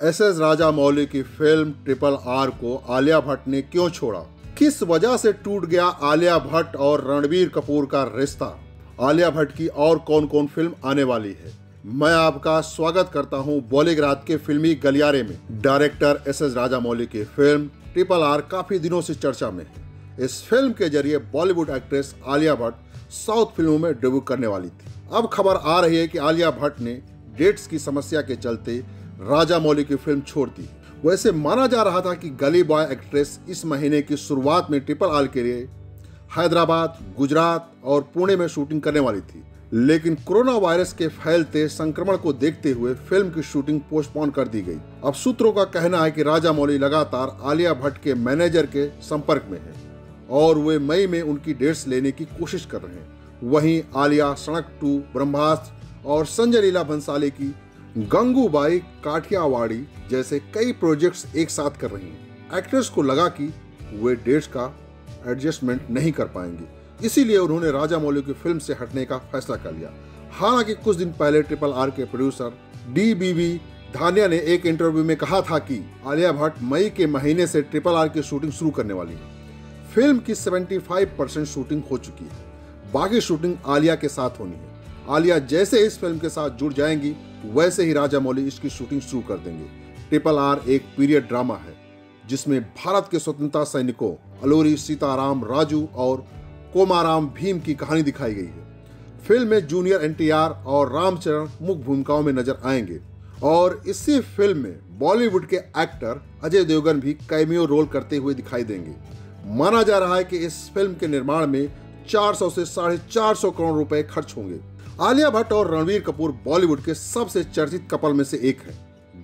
S S Rajamouli की film triple R को आलिया भट्ट ने क्यों छोड़ा? किस वजह से टूट गया आलिया भट्ट और रणबीर कपूर का रिश्ता? आलिया भट्ट की और कौन कौन फ़िल्म आने वाली है? मैं आपका स्वागत करता हूँ बॉलीग्राद के फिल्मी गलियारे में। Director S S Rajamouli की फ़िल्म ट्रिपल आर काफ़ी दिनों से चर्चा में है। इस फ़िल्म के ज़रिए Bollywood actress Alia Bhatt south फ़िल्मों में डेब्यू करने वाली थी। अब खबर आ रही है कि आलिया भट्ट ने डेट्स की समस्या के चलते राजा मौली की फ़िल्म छोड़ दी। वैसे माना जा रहा था कि गली बॉय एक्ट्रेस इस महीने की शुरुआत में ट्रिपल आर के लिए हैदराबाद, गुजरात और पुणे में शूटिंग करने वाली थी। लेकिन कोरोना वायरस के फैलते संक्रमण को देखते हुए फ़िल्म की शूटिंग पोस्टपोन कर दी गई। अब सूत्रों का कहना है कि राजा मौली लगातार आलिया भट्ट के मैनेजर के संपर्क में है और वे मई में उनकी डेट्स लेने की कोशिश कर रहे हैं। वहीं आलिया सड़क टू, ब्रह्मास्त्र और संजय लीला भंसाली की गंगूबाई काठियावाड़ी जैसे कई प्रोजेक्ट्स एक साथ कर रही हैं। एक्ट्रेस को लगा कि वे डेट्स का एडजस्टमेंट नहीं कर पाएँगे। इसीलिए उन्होंने राजा मौली की फ़िल्म से हटने का फैसला कर लिया। हालाँकि कुछ दिन पहले ट्रिपल आर के producer D B B Danayya ने एक इंटरव्यू में कहा था कि आलिया भट्ट मई के महीने से ट्रिपल आर की शूटिंग शुरू करने वाली है। फ़िल्म की 75 परसेंट शूटिंग हो चुकी है। बाकी शूटिंग आलिया के साथ होनी है। आलिया जैसे इस फ़िल्म के साथ जुड़ जाएँगी वैसे ही राजा मौली इसकी शूटिंग शुरू कर देंगे। ट्रिपल आर एक पीरियड ड्रामा है, जिसमें भारत के स्वतंत्रता सैनिकों, अलोरी, सीताराम, राजू और कोमाराम भीम की कहानी दिखाई गई है। फ़िल्म में जूनियर एनटीआर और रामचरण मुख्य भूमिकाओं में नज़र आएँगे और इसी फ़िल्म में बॉलीवुड के एक्टर अजय देवगन भी कैमियो रोल करते हुए दिखाई देंगे। माना जा रहा है कि इस फ़िल्म के निर्माण में 400 से साढ़े चार करोड़ रुपए खर्च होंगे। आलिया भट्ट और रणवीर कपूर बॉलीवुड के सबसे चर्चित कपल में से एक है।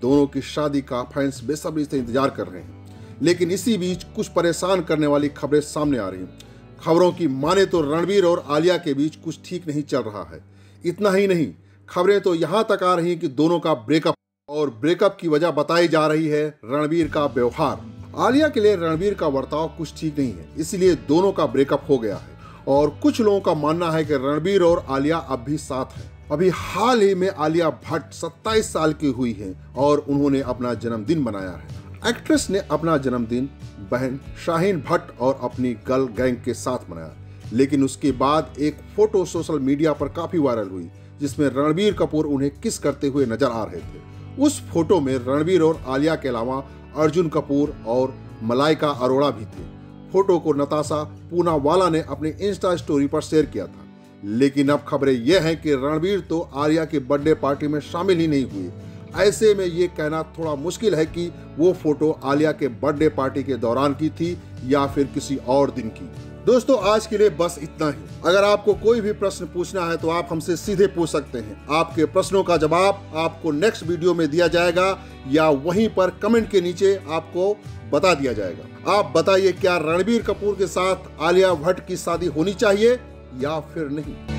दोनों की शादी का फैंस बेसब्री से इंतज़ार कर रहे हैं। लेकिन इसी बीच कुछ परेशान करने वाली खबरें सामने आ रही हैं। खबरों की माने तो रणवीर और आलिया के बीच कुछ ठीक नहीं चल रहा है। इतना ही नहीं, खबरें तो यहाँ तक आ रही हैं कि दोनों का ब्रेकअप और ब्रेकअप की वजह बताई जा रही है रणवीर का व्यवहार। आलिया के लिए रणवीर का बर्ताव कुछ ठीक नहीं है, इसलिए दोनों का ब्रेकअप हो गया है। और कुछ लोगों का मानना है कि रणबीर और आलिया अब भी साथ हैं। अभी हाल ही में आलिया भट्ट 27 साल की हुई हैं और उन्होंने अपना जन्मदिन मनाया है। एक्ट्रेस ने अपना जन्मदिन बहन शाहीन भट्ट और अपनी गर्ल गैंग के साथ मनाया। लेकिन उसके बाद एक फ़ोटो सोशल मीडिया पर काफ़ी वायरल हुई, जिसमें रणबीर कपूर उन्हें किस करते हुए नज़र आ रहे थे। उस फ़ोटो में रणबीर और आलिया के अलावा अर्जुन कपूर और मलाइका अरोड़ा भी थे। फ़ोटो को नताशा पूनावाला ने अपनी इंस्टा स्टोरी पर शेयर किया था। लेकिन अब खबरें यह हैं कि रणबीर तो आर्या की बर्थडे पार्टी में शामिल ही नहीं हुए। ऐसे में ये कहना थोड़ा मुश्किल है कि वो फ़ोटो आलिया के बर्थडे पार्टी के दौरान की थी या फिर किसी और दिन की। दोस्तों, आज के लिए बस इतना ही। अगर आपको कोई भी प्रश्न पूछना है तो आप हमसे सीधे पूछ सकते हैं। आपके प्रश्नों का जवाब आपको नेक्स्ट वीडियो में दिया जाएगा, या वहीं पर कमेंट के नीचे आपको बता दिया जाएगा। आप बताइए, क्या रणबीर कपूर के साथ आलिया भट्ट की शादी होनी चाहिए या फिर नहीं?